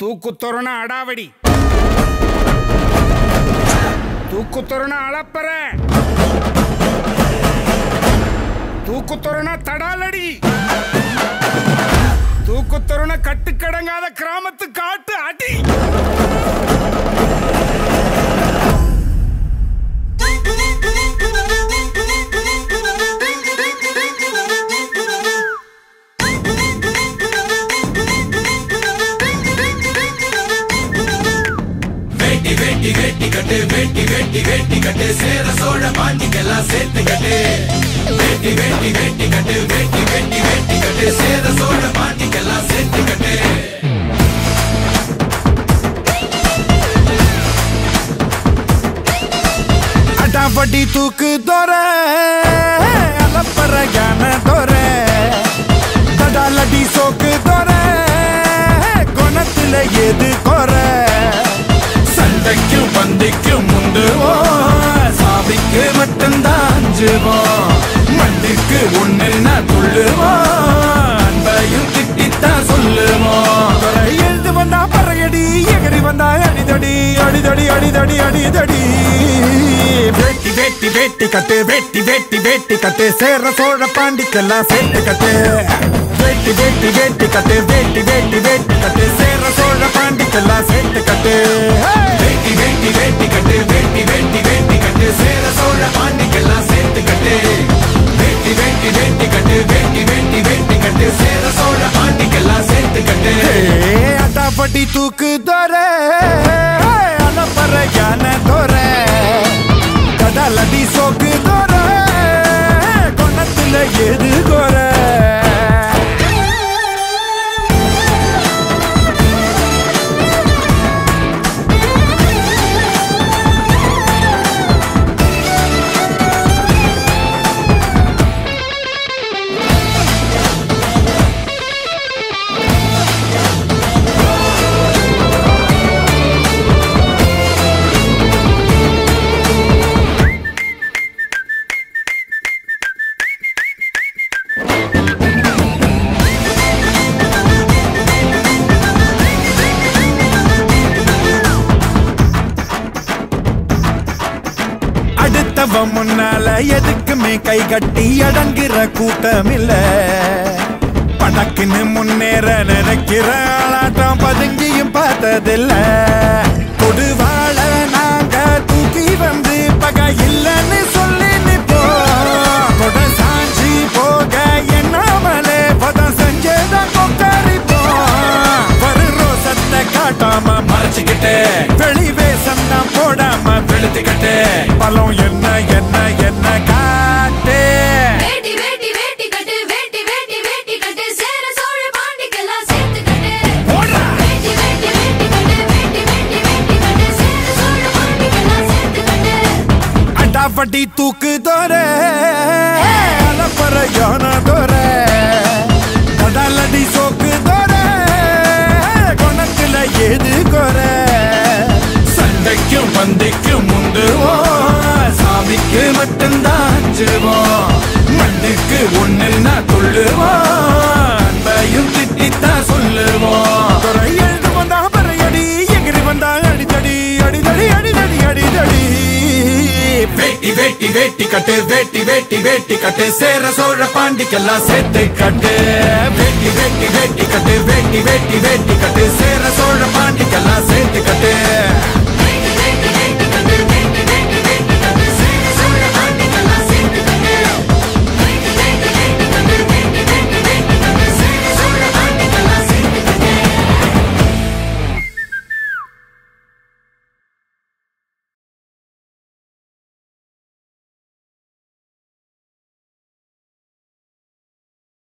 தூக்குத்தொருண அடாவடி. தூக்குத்தொருண அளப்பற. தூக்குத்தொருண தடாலடி. தூக்குத்தொருண கட்டுக்கடங்காத வேட்டி வேட்டி கட்டு வேட்டி வேட்டி வேட்டி கட்டு சேர சோழ பாண்டிக்கெல்லாம் சேர்த்து கட்டு வேட்டி வேட்டி வேட்டி கட்டு வேட்டி வேட்டி வேட்டி கட்டு சேர சோழ பாண்டிக்கெல்லாம் சேர்த்து கட்டு அடாவடி தூக்கு தோற அலப்பற கன தோற தடாலடி சோக்கு தோற குணத்துல எது பந்திக்கும் சாவிக்கு சாமிக்கு மட்டும்தான் அஞ்சுவோம் மண்ணுக்கு ஒண்ணுன்னா துள்ளுவோம் அன்பையும் திட்டித்தான் சொல்லுவோம். எழுந்து வந்தா பறையடி எகரி வந்தா அடிதடி அடிதடி அடிதடி அடிதடி. வேட்டி வேட்டி வேட்டி கட்டு வேட்டி வேட்டி வேட்டி கட்டு. சேர சோழ பாண்டிக்கெல்லாம் சேர்த்து கட்டு. வேட்டி வேட்டி வேட்டி கட்டு வேட்டி வேட்டி வேட்டி கட்டு. சேர சோழ பாண்டிக்கெல்லாம் சேர்த்து கட்டு. வேட்டி வேட்டி வேட்டி கட்டு. பாண்டிக்கெல்லாம் சேர்த்து கட்டு. வேட்டி வேட்டி வேட்டி கட்டு வேட்டி வேட்டி வேட்டி கட்டு. சேர சோழ பாண்டிக்கெல்லாம் சேர்த்து கட்டு. அட்டாப்பட்டி தூக்கு தோற அவன் முன்னால எதுக்குமே கை கட்டி அடங்குற கூட்டம் இல்ல படக்குன்னு முன்னேற நினைக்கிற ஆளாட்டம் பதுங்கியும் பார்த்ததில்ல. கொடுவாள நாங்க தூக்கி வந்து பகை இல்லைன்னு சொல்லி நிப்போம் கொடை சாஞ்சி போக எண்ணாமலே பதம் செஞ்சதான் கொக்கரிப்போம். வரு ரோசத்தை காட்டாம மறைச்சுக்கிட்டு. வெளி வேஷம் தான் போடாம வெளுத்துக்கிட்டு. பழம் படி தூக்கு தோற. அலப்பற யான தோற. கடலடி சோக்கு தோற. குணத்துல எது குற சண்டைக்கும் பந்திக்கும் முந்துவோம் சாமிக்கு மட்டும்தான் அஞ்சுவோம் மண்ணுக்கு ஒண்ணுன்னா கொள்ளுவோம். வேட்டி கட்டு வேட்டி வேட்டி வேட்டி கட்டு. சேர சோழ பாண்டிக்கெல்லாம் சேர்த்து கட்டு. வேட்டி வேட்டி வேட்டி கட்டு வேட்டி வேட்டி வேட்டி கட்டு. சேர சோழ பாண்டிக்கெல்லாம் சேர்த்து